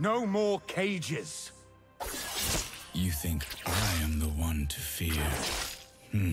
No more cages. You think I am the one to fear? Hmm.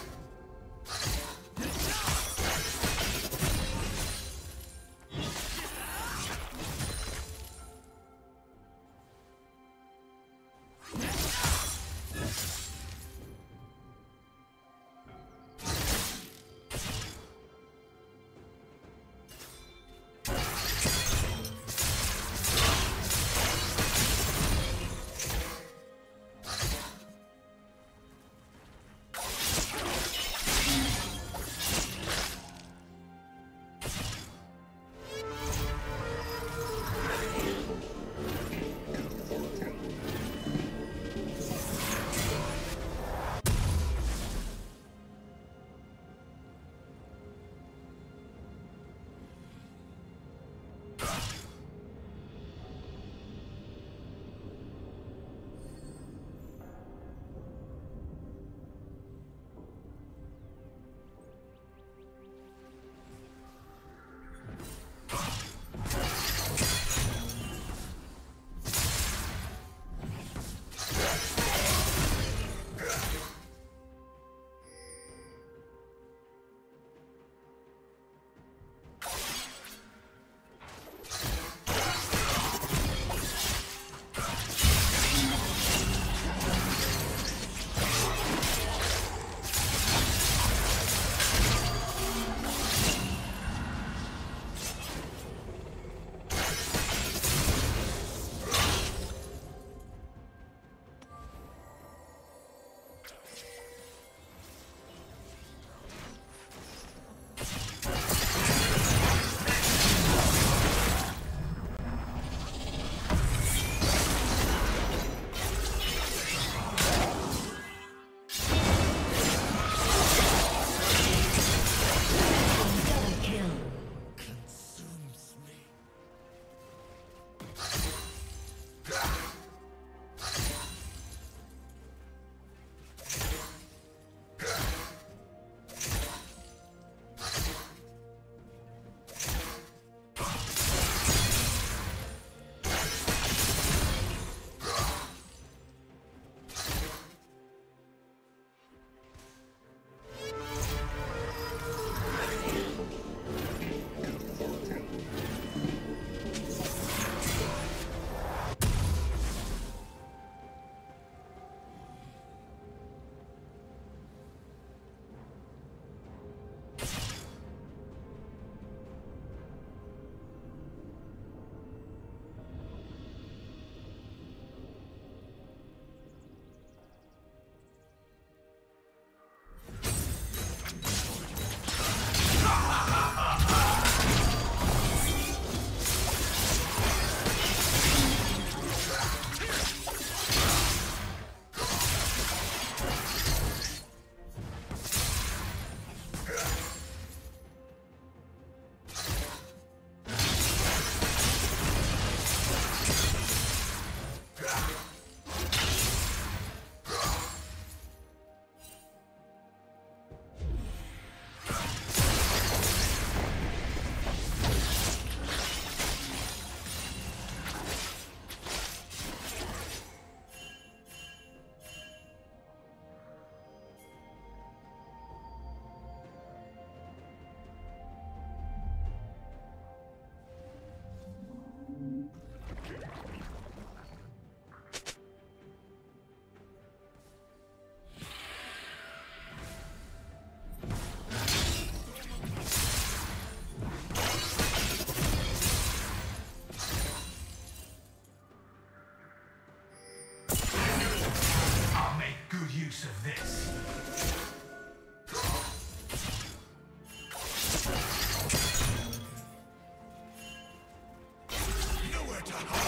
to hide.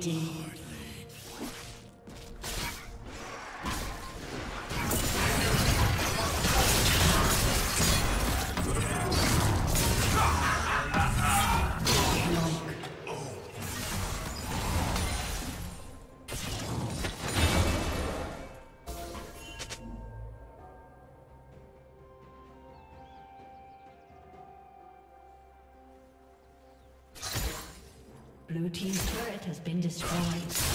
Dominating. Blue Team's has been destroyed.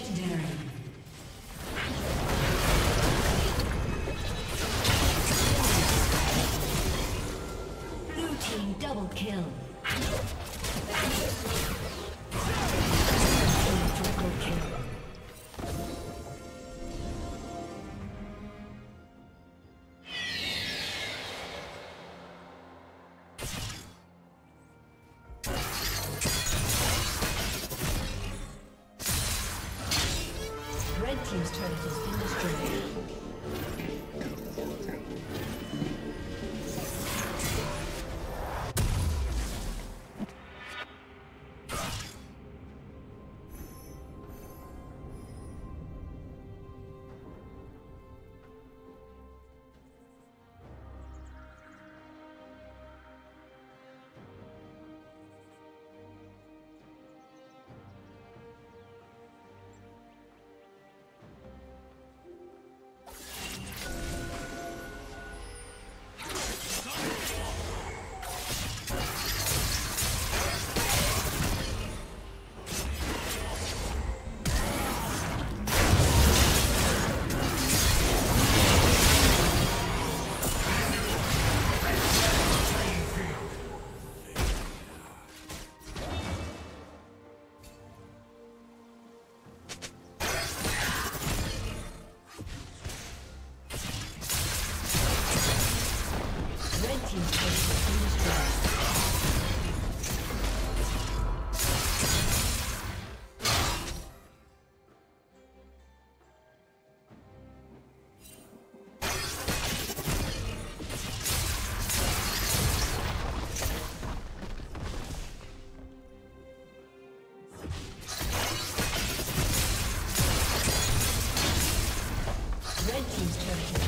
dinner. team's turret.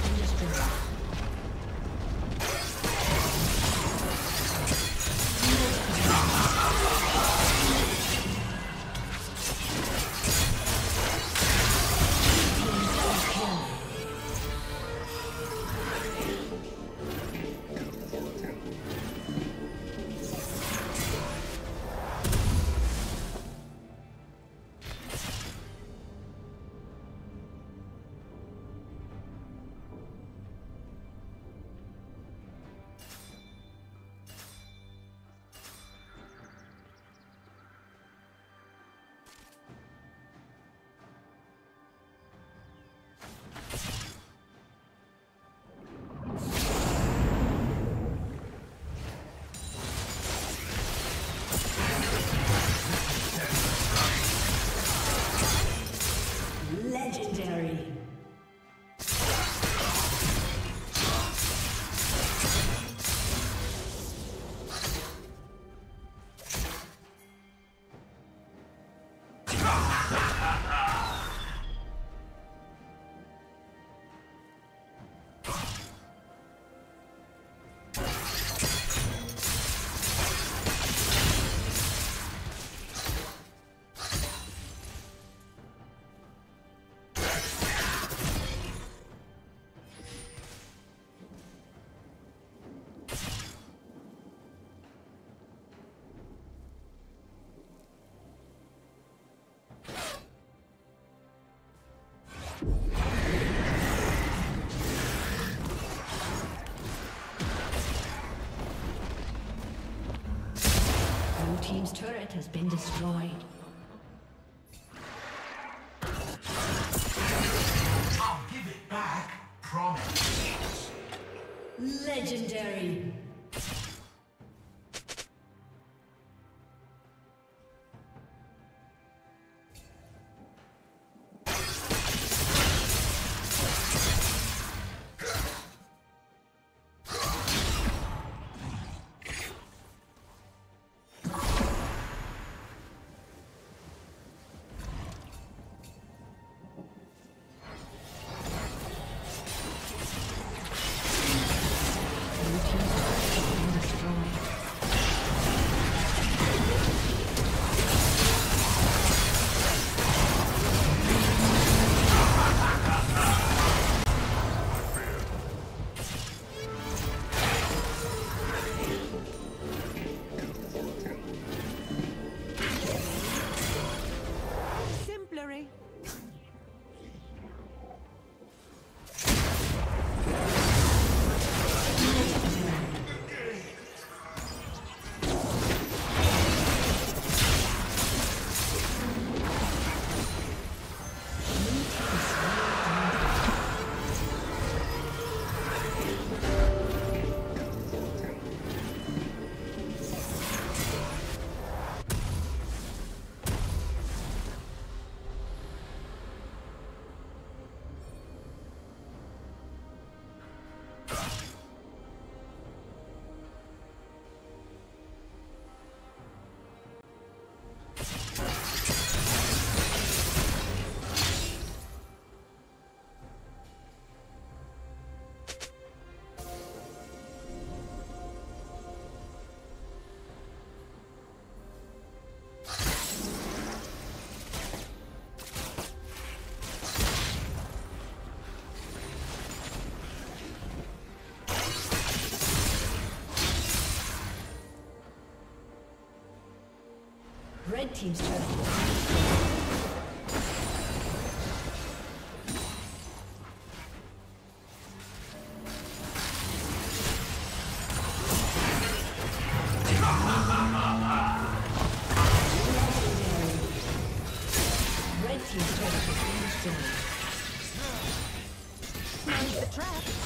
turret has been destroyed. I'll give it back, promise. Legendary. Team's. Red team's turret. Manage the trap.